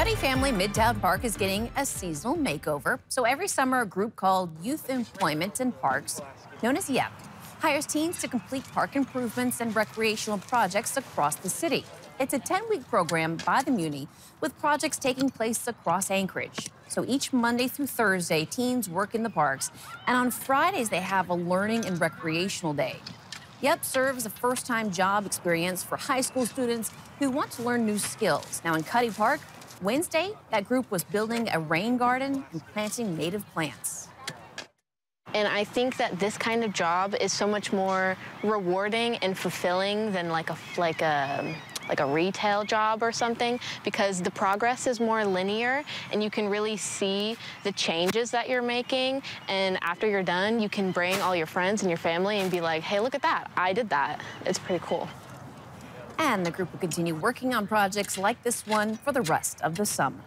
Cuddy Family Midtown Park is getting a seasonal makeover. So every summer, a group called Youth Employment in Parks, known as YEP, hires teens to complete park improvements and recreational projects across the city. It's a 10-week program by the Muni with projects taking place across Anchorage. So each Monday through Thursday, teens work in the parks, and on Fridays they have a learning and recreational day. YEP serves a first-time job experience for high school students who want to learn new skills. Now in Cuddy Park, Wednesday, that group was building a rain garden and planting native plants. And I think that this kind of job is so much more rewarding and fulfilling than like a like a like a retail job or something because the progress is more linear and you can really see the changes that you're making. And after you're done you can bring all your friends and your family and be like hey look at that. I did that. It's pretty cool and the group will continue working on projects like this one for the rest of the summer